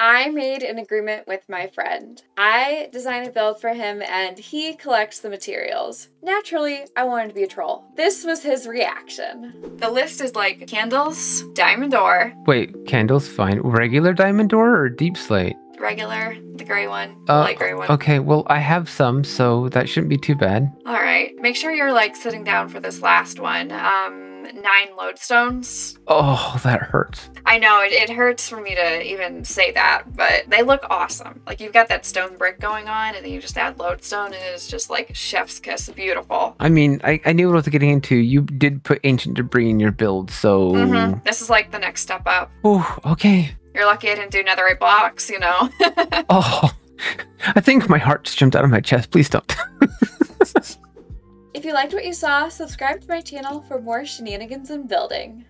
I made an agreement with my friend. I design a build for him and he collects the materials. Naturally, I wanted to be a troll. This was his reaction. The list is like candles, diamond ore, Wait, candles fine. Regular diamond ore or deepslate? regular, the gray one, the Uh, light gray one. Okay, well, I have some, so that shouldn't be too bad. All right. Make sure you're like sitting down for this last one. Um, nine lodestones. Oh, that hurts. I know it, it hurts for me to even say that, but they look awesome. Like you've got that stone brick going on, and then you just add lodestone, and it's just like chef's kiss, beautiful. I mean, I, I knew what I was getting into. You did put ancient debris in your build, so. hmm This is like the next step up. Oh, okay. You're lucky I didn't do netherite blocks, you know. Oh, I think my heart just jumped out of my chest. Please don't. if you liked what you saw, subscribe to my channel for more shenanigans in building.